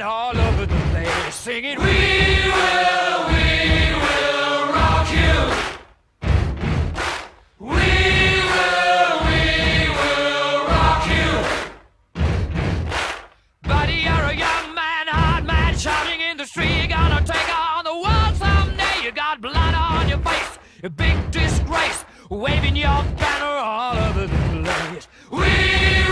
can all over the place, singing, We will, we will rock you. We will, we will rock you. Buddy, you're a young man, hard man, shouting in the street. You're gonna take on the world someday. You got blood on your face, a big disgrace, waving your banner all over the place. We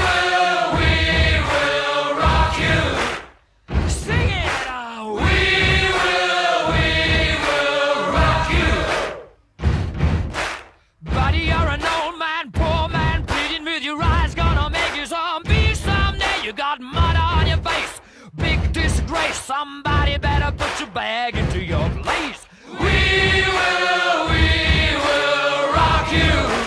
with your eyes gonna make you zombie someday. You got mud on your face, big disgrace. Somebody better put your bag into your place. We will, we will rock you.